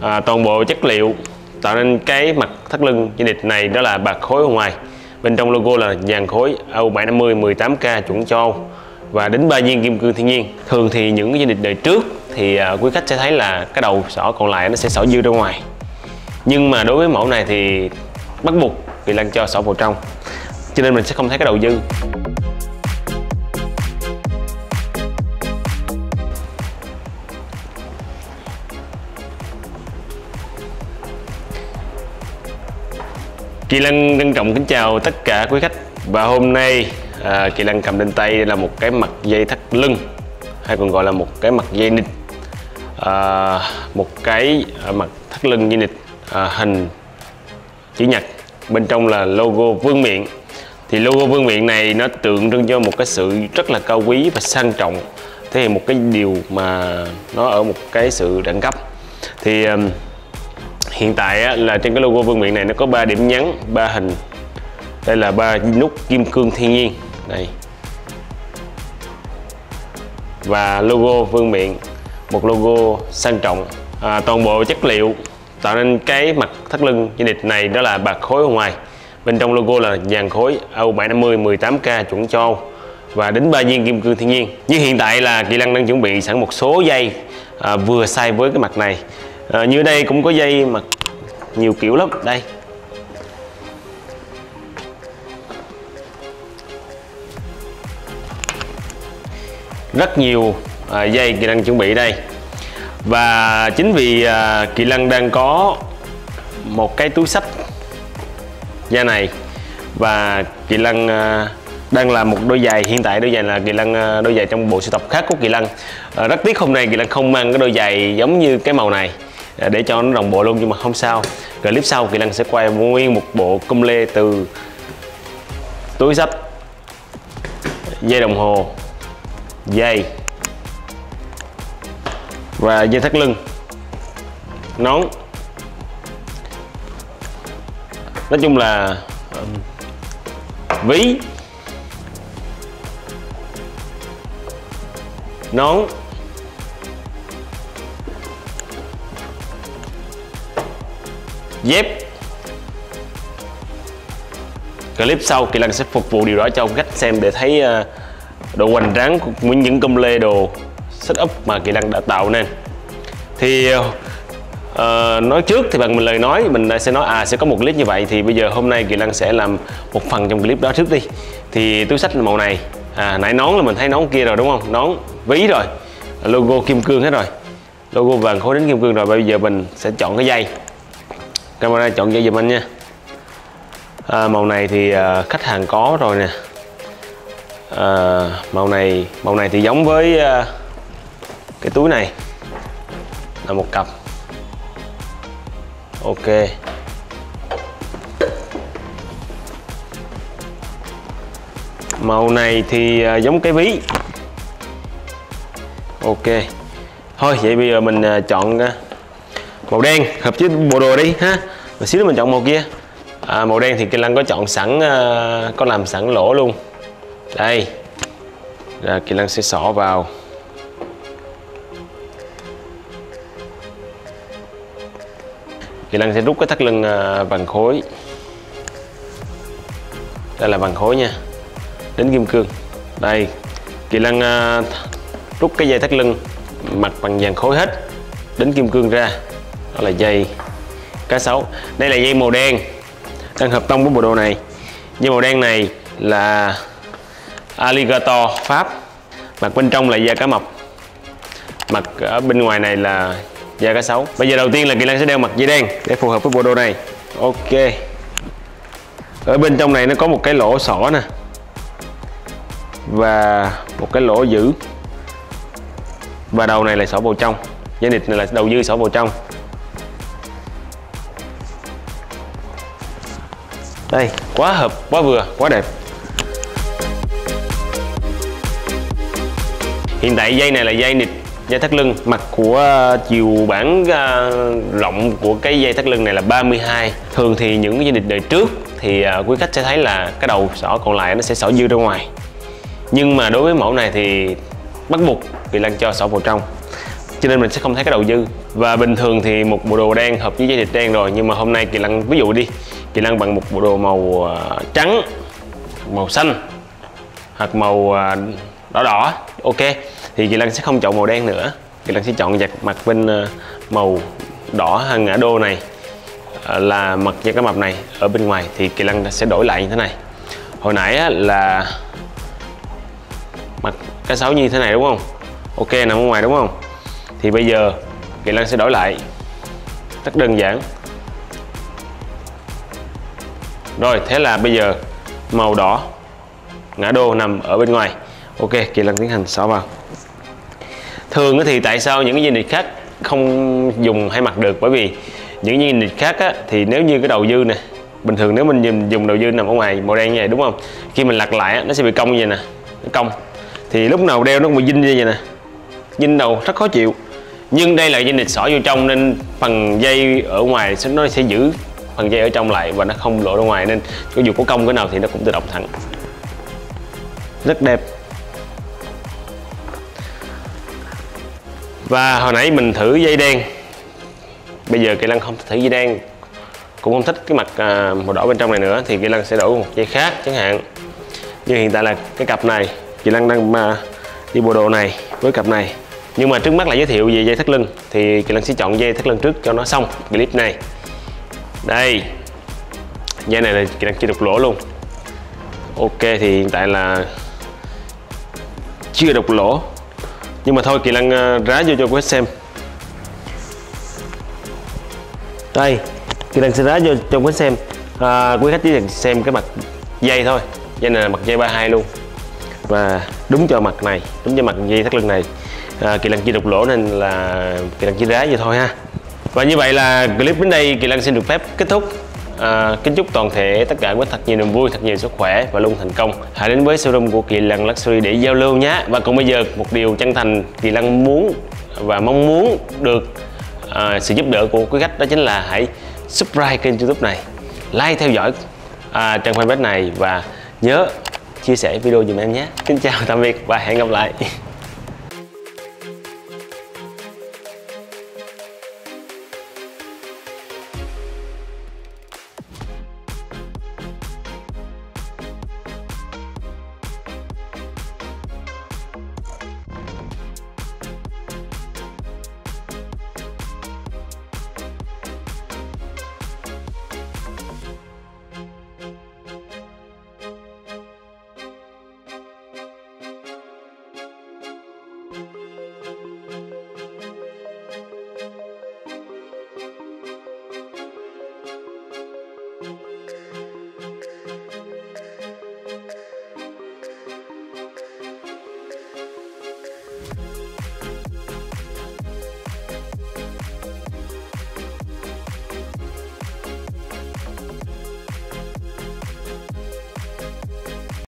à, toàn bộ chất liệu tạo nên cái mặt thắt lưng dây địch này đó là bạc khối ở ngoài. Bên trong logo là dàn khối AU750 18K chuẩn châu. Âu và đính ba viên kim cương thiên nhiên. Thường thì những cái dây nịt đời trước thì à, quý khách sẽ thấy là cái đầu sỏ còn lại nó sẽ sỏ dư ra ngoài. Nhưng mà đối với mẫu này thì bắt buộc vì lân cho sỏ vào trong. Cho nên mình sẽ không thấy cái đầu dư. Kỳ Lân trân trọng kính chào tất cả quý khách. Và hôm nay à, Kỳ Lân cầm trên tay là một cái mặt dây thắt lưng hay còn gọi là một cái mặt dây nịt. À, một cái mặt thắt lưng dây nịt à, hình chữ nhật. Bên trong là logo vương miện. Thì logo vương miện này nó tượng trưng cho một cái sự rất là cao quý và sang trọng. Thể hiện một cái điều mà nó ở một cái sự đẳng cấp. Thì hiện tại á, là trên cái logo vương miện này nó có 3 điểm nhấn ba hình. Đây là ba nút kim cương thiên nhiên. Đây. Và logo vương miện một logo sang trọng. À, toàn bộ chất liệu tạo nên cái mặt thắt lưng dây địch này đó là bạc khối ở ngoài. Bên trong logo là vàng khối AU750 18K chuẩn châu. Âu và đến ba viên kim cương thiên nhiên. Như hiện tại là Kỳ Lăng đang chuẩn bị sẵn một số dây à, vừa size với cái mặt này à, như đây cũng có dây mặt nhiều kiểu lắm. Đây. Rất nhiều à, dây Kỳ Lăng chuẩn bị đây. Và chính vì à, Kỳ Lăng đang có một cái túi sách da này và Kỳ Lăng à, đang làm một đôi giày hiện tại đôi giày là Kỳ Lăng à, đôi giày trong bộ sưu tập khác của Kỳ Lăng à, rất tiếc hôm nay Kỳ Lăng không mang cái đôi giày giống như cái màu này Ờ, để cho nó đồng bộ luôn, nhưng mà không sao. Clip sau kỹ năng sẽ quay nguyên một bộ cung lê từ túi sách dây đồng hồ, dây và dây thắt lưng. Nón. Nói chung là ví. Nón. Dép clip sau kỳ lân sẽ phục vụ điều đó cho khách xem để thấy ờ, độ hoành tráng của những công lê đồ setup mà kỳ lân đã tạo nên thì uh, nói trước thì bằng mình lời nói mình sẽ nói à sẽ có một clip như vậy. Thì bây giờ hôm nay kỳ lân sẽ làm một phần trong clip đó trước đi. Thì túi sách màu này. À nãy nón là mình thấy nón kia rồi đúng không? Nón ví rồi. Logo kim cương hết rồi. Logo vàng khối đến kim cương rồi. Bây giờ mình sẽ chọn cái dây camera chọn cho giùm anh nha. À, màu này thì à, khách hàng có rồi nè. À, màu này màu này thì giống với à, cái túi này. Là một cặp. Ok. Màu này thì à, giống cái ví. Ok. Thôi vậy bây giờ mình à, chọn à, màu đen hợp với bộ đồ đi ha. Và xíu nữa mình chọn màu kia. À, màu đen thì Kỳ lăng có chọn sẵn uh, có làm sẵn lỗ luôn. Đây. Rồi Kỳ Lân sẽ xỏ vào. Kỳ Lân sẽ rút cái thắt lưng à, bằng khối. Đây là bằng khối nha. Đến kim cương. Đây. Kỳ Lân à, rút cái dây thắt lưng mặt bằng vàng khối hết. Đến kim cương ra đó là dây cá sấu đây là dây màu đen. Đang hợp tông với bộ đồ này. Dây màu đen này là alligator pháp. Mặt bên trong là da cá mập. Mặt ở bên ngoài này là da cá sấu bây giờ đầu tiên là kỳ lan sẽ đeo mặt dây đen để phù hợp với bộ đồ này. Ok. Ở bên trong này nó có một cái lỗ sỏ nè. Và một cái lỗ giữ. Và đầu này là sỏ vào trong. Dây nịt này là đầu dư sỏ vào trong. Đây quá hợp quá vừa quá đẹp. Hiện tại dây này là dây nịt dây thắt lưng. Mặt của ờ, chiều bản uh, rộng của cái dây thắt lưng này là 32 thường thì những dây nịt đời trước thì uh, quý khách sẽ thấy là cái đầu sỏ còn lại nó sẽ sỏ dư ra ngoài. Nhưng mà đối với mẫu này thì bắt buộc vì lăn cho sỏ vào trong cho nên mình sẽ không thấy cái đầu dư. Và bình thường thì một bộ đồ đen hợp với dây thịt đen rồi nhưng mà hôm nay kỳ lân ví dụ đi chị lân bằng một bộ đồ màu ờ, trắng, màu xanh, hoặc màu ờ, đỏ đỏ. Ok, thì kỳ Lan sẽ không chọn màu đen nữa. Kỳ Lan sẽ chọn giặt mặt bên ờ, màu đỏ hàng ngã đô này là mặt da cá mập này ở bên ngoài, thì kỳ lân sẽ đổi lại như thế này. Hồi nãy là mặt cá sấu như thế này, đúng không? Ok, nằm ở ngoài, đúng không? Thì bây giờ kỳ lân sẽ đổi lại. Rất đơn giản rồi thế là bây giờ màu đỏ. Ngã đô nằm ở bên ngoài. Ok kỳ lân tiến hành xỏ vào. Thường thì tại sao những cái unit khác không dùng hay mặc được? Bởi vì những unit khác á, thì nếu như cái đầu dư nè bình thường nếu mình dùng, dùng đầu dư nằm ở ngoài màu đen như vậy đúng không? Khi mình lật lại á, nó sẽ bị cong như vậy nè nó cong. Thì lúc nào đeo nó cũng bị dinh như vậy nè dinh đầu rất khó chịu. Nhưng đây là dây nịch xỏ vô trong nên phần dây ở ngoài nó sẽ giữ phần dây ở trong lại và nó không lộ ra ngoài nên có dù có cong cái nào thì nó cũng tự động thẳng. Rất đẹp. Và hồi nãy mình thử dây đen. Bây giờ kỳ lân không thử dây đen. Cũng không thích cái mặt à, màu đỏ bên trong này nữa thì kỳ lân sẽ đổi một dây khác chẳng hạn. Như hiện tại là cái cặp này kỳ lân đang à, đi bộ đồ này với cặp này. Nhưng mà trước mắt là giới thiệu về dây thắt lưng thì kỳ lân sẽ chọn dây thắt lưng trước cho nó xong clip này đây. Dây này là đang chưa đục lỗ luôn. Ok thì hiện tại là chưa đục lỗ. Nhưng mà thôi kỳ lăng ờ, rá vô cho quý khách xem. Đây kỳ lăng sẽ rá vô cho quý khách xem. À, quý khách chỉ cần xem cái mặt dây thôi. Dây này là mặt dây 32 luôn. Và đúng cho mặt này đúng cho mặt dây thắt lưng này. À, kỳ lăng chỉ đục lỗ nên là kỳ lăng chỉ rá vậy thôi ha và như vậy là clip đến đây kỳ lân xin được phép kết thúc. À, kính chúc toàn thể tất cả quý thật nhiều niềm vui thật nhiều sức khỏe và luôn thành công. Hãy đến với showroom của kỳ lân luxury để giao lưu nhé. Và còn bây giờ một điều chân thành kỳ lân muốn và mong muốn được à, sự giúp đỡ của quý khách đó chính là hãy subscribe kênh youtube này like theo dõi à, trang fanpage này và nhớ chia sẻ video dùm em nhé. Kính chào tạm biệt và hẹn gặp lại.